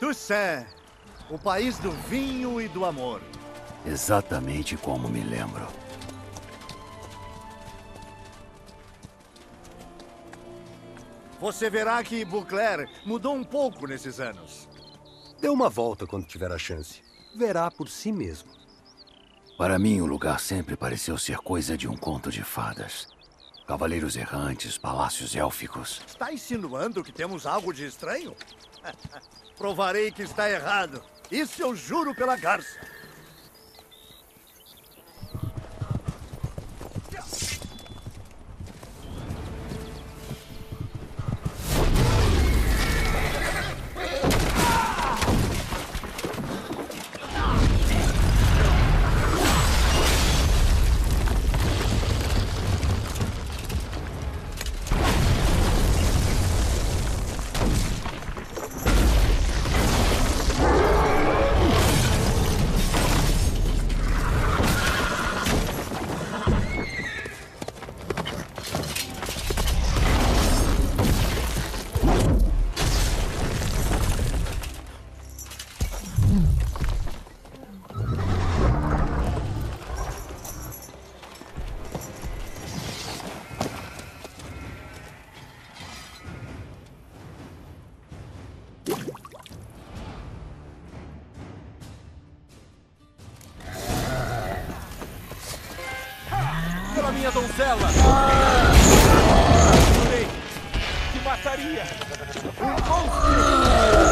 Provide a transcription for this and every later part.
Toussaint, o país do vinho e do amor. Exatamente como me lembro. Você verá que Bouclair mudou um pouco nesses anos. Dê uma volta quando tiver a chance. Verá por si mesmo. Para mim, o lugar sempre pareceu ser coisa de um conto de fadas. Cavaleiros errantes, palácios élficos. Está insinuando que temos algo de estranho? Provarei que está errado. Isso eu juro pela garça. Pela minha donzela! Jurei que mataria um monstro!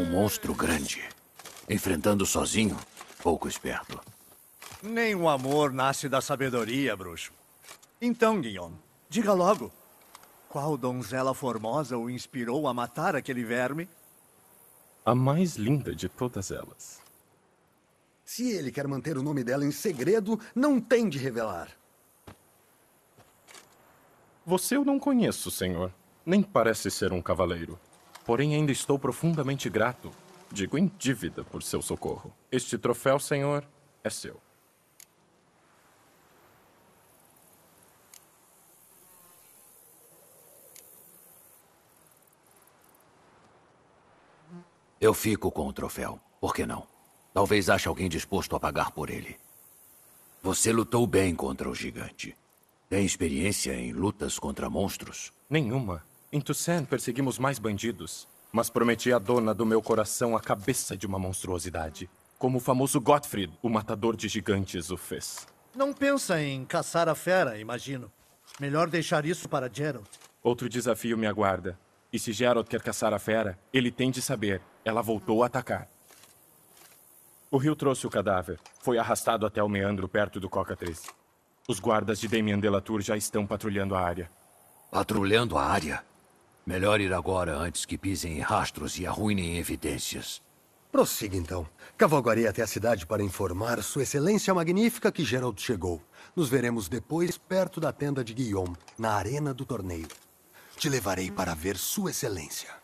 Um monstro grande. Enfrentando sozinho, pouco esperto. Nem o amor nasce da sabedoria, bruxo. Então, Guillaume, diga logo. Qual donzela formosa o inspirou a matar aquele verme? A mais linda de todas elas. Se ele quer manter o nome dela em segredo, não tem de revelar. Você eu não conheço, senhor. Nem parece ser um cavaleiro. Porém, ainda estou profundamente grato. Digo em dívida por seu socorro. Este troféu, senhor, é seu. Eu fico com o troféu. Por que não? Talvez ache alguém disposto a pagar por ele. Você lutou bem contra o gigante. Tem experiência em lutas contra monstros? Nenhuma. Em Toussaint perseguimos mais bandidos. Mas prometi à dona do meu coração a cabeça de uma monstruosidade. Como o famoso Gottfried, o matador de gigantes, o fez. Não pensa em caçar a fera, imagino. Melhor deixar isso para Gerald. Outro desafio me aguarda. E se Gerald quer caçar a fera, ele tem de saber. Ela voltou a atacar. O rio trouxe o cadáver. Foi arrastado até o meandro perto do Cocatriz. Os guardas de Damien Delatour já estão patrulhando a área. Patrulhando a área? Melhor ir agora antes que pisem em rastros e arruinem evidências. Prossiga então. Cavalgarei até a cidade para informar Sua Excelência Magnífica que Gerald chegou. Nos veremos depois perto da tenda de Guillaume, na arena do torneio. Te levarei para ver Sua Excelência.